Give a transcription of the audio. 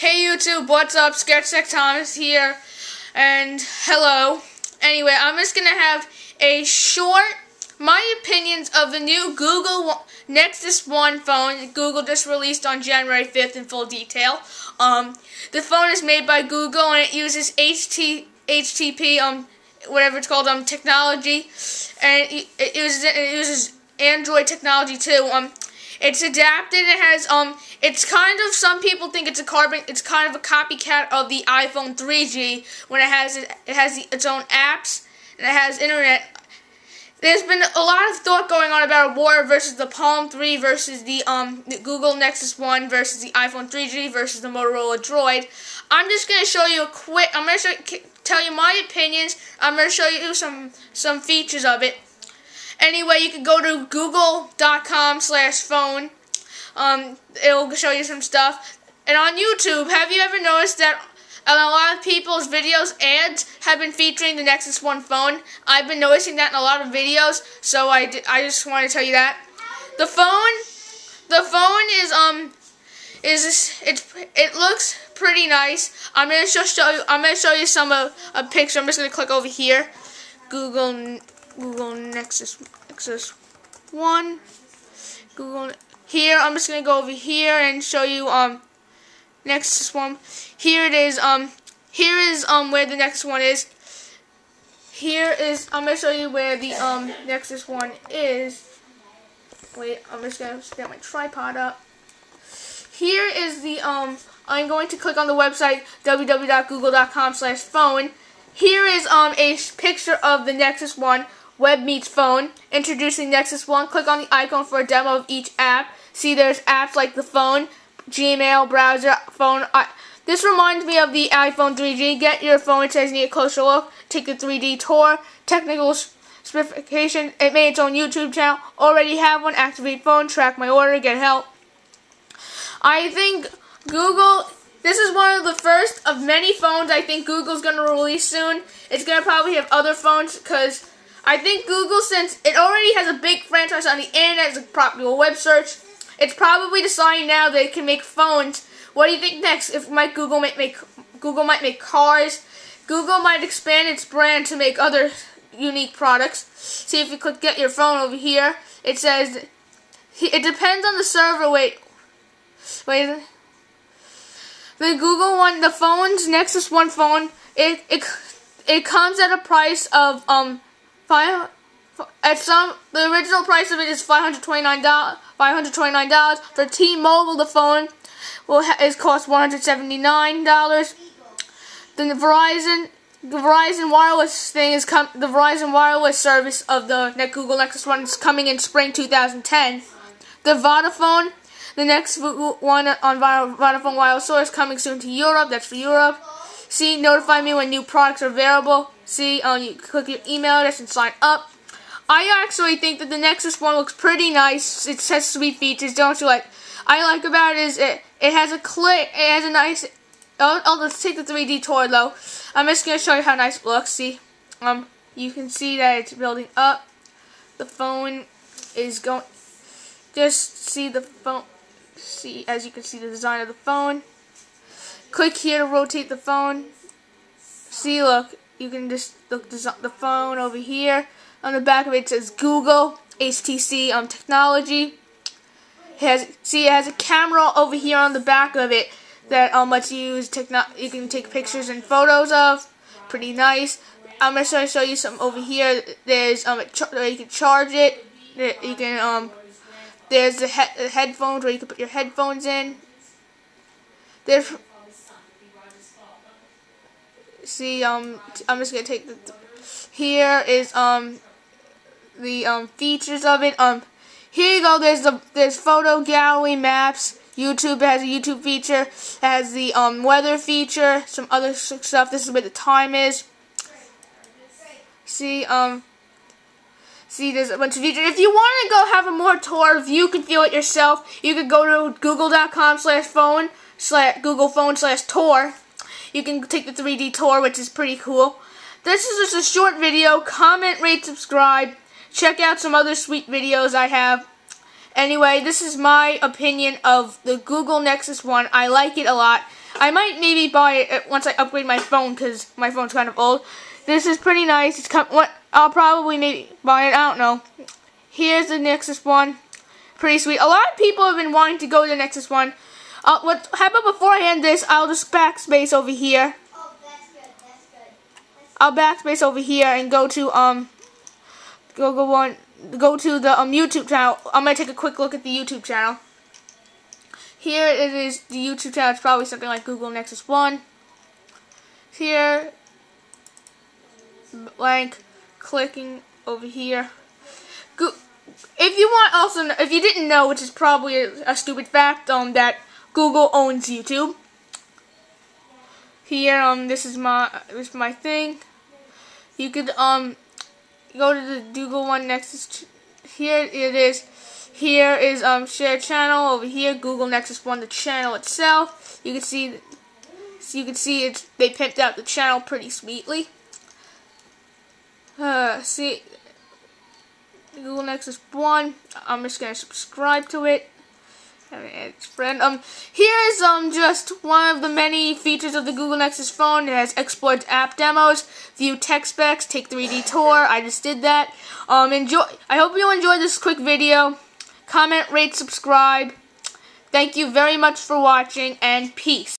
Hey YouTube, what's up? SketchTech Thomas here, and hello. Anyway, I'm just gonna have a short, my opinions of the new Google Nexus One phone Google just released on January 5th in full detail. Um, the phone is made by Google and it uses HT, HTTP, um, whatever it's called, um, technology, and it, it uses it uses Android technology too. Um, it's adapted. It has um. It's kind of some people think it's a carbon. It's kind of a copycat of the iPhone 3G when it has it, has the, its own apps and it has internet. There's been a lot of thought going on about a war versus the Palm Pre versus the um the Google Nexus 1 versus the iPhone 3G versus the Motorola Droid. I'm just gonna show you a quick. I'm gonna show, tell you my opinions. I'm gonna show you some some features of it. Anyway, you can go to google.com slash phone. Um, it'll show you some stuff. And on YouTube, have you ever noticed that a lot of people's videos ads have been featuring the Nexus One phone? I've been noticing that in a lot of videos, so I, I just want to tell you that. The phone, the phone is um is it's it looks pretty nice. I'm gonna show, show you I'm gonna show you some of a picture. I'm just gonna click over here. Google Google Nexus Nexus One. Google here. I'm just gonna go over here and show you um Nexus One. Here it is. Um here is um where the Nexus One is. Here is I'm gonna show you where the um Nexus One is. Wait, I'm just gonna get my tripod up. Here is the um I'm going to click on the website www.google.com slash phone. Here is um a picture of the Nexus One Web meets phone. Introducing Nexus One. Click on the icon for a demo of each app. See, there's apps like the phone, Gmail, browser, phone. I this reminds me of the iPhone 3G. Get your phone. It says need a closer look. Take the 3D tour. Technical specification. It made its own YouTube channel. Already have one. Activate phone. Track my order. Get help. I think Google this is one of the first of many phones I think Google's going to release soon. It's going to probably have other phones because I think Google, since it already has a big franchise on the internet, as a popular web search, it's probably deciding now that it can make phones. What do you think next? If might Google might make Google might make cars, Google might expand its brand to make other unique products. See if you could get your phone over here. It says it depends on the server. Wait, wait. The Google one, the phones Nexus One phone, it it it comes at a price of um Five at some um, the original price of it is five hundred twenty nine dollars. Five hundred twenty nine dollars for T-Mobile. The phone will is cost one hundred seventy nine dollars. Then the Verizon the Verizon wireless thing is com the Verizon wireless service of the Net Google Nexus One is coming in spring 2010. The Vodafone, the next one on Vodafone wireless source coming soon to Europe. That's for Europe. See, notify me when new products are available. See, um, you click your email address and sign up. I actually think that the Nexus One looks pretty nice. It has sweet features, don't you? Like, I like about it is it it has a click. It has a nice. Oh, oh, let's take the 3D tour though. I'm just gonna show you how nice it looks. See, um, you can see that it's building up. The phone is going. Just see the phone. See, as you can see, the design of the phone. Click here to rotate the phone. See, look, you can just look the phone over here. On the back of it, it says Google HTC um, technology. It has see it has a camera over here on the back of it that um lets you use you can take pictures and photos of. Pretty nice. I'm gonna show you some over here. There's um where you can charge it. You can um there's the, he the headphones where you can put your headphones in. There's see, um, I'm just gonna take the. Here is um the um features of it. Um, here you go. There's the there's photo gallery maps. YouTube has a YouTube feature. Has the um weather feature. Some other stuff. This is where the time is. See um. See, there's a bunch of features. If you want to go have a more tour, if you can feel it yourself, you could go to google.com slash phone slash Google phone slash tour you can take the 3D tour, which is pretty cool. This is just a short video. Comment, rate, subscribe. Check out some other sweet videos I have. Anyway, this is my opinion of the Google Nexus One. I like it a lot. I might maybe buy it once I upgrade my phone because my phone's kind of old. This is pretty nice. It's come, what I'll probably maybe buy it. I don't know. Here's the Nexus One. Pretty sweet. A lot of people have been wanting to go to the Nexus One. Uh, what? How about before I end this, I'll just backspace over here. Oh, that's good. That's good. I'll backspace over here and go to um go go one go to the um YouTube channel. I'm gonna take a quick look at the YouTube channel. Here it is the YouTube channel. It's probably something like Google Nexus One. Here blank clicking over here. Go if you want also if you didn't know, which is probably a, a stupid fact, um that Google owns YouTube. Here um this is my this is my thing. You could um go to the Google One Nexus. Here it is. Here is um share channel over here. Google Nexus One, the channel itself. You can see, you can see it's they pimped out the channel pretty sweetly. Uh, see, Google Nexus One. I'm just gonna subscribe to it. It's friend. Um, here is um just one of the many features of the Google Nexus phone. It has explored app demos, view tech specs, take 3D tour. I just did that. Um, enjoy. I hope you enjoyed this quick video. Comment, rate, subscribe. Thank you very much for watching, and peace.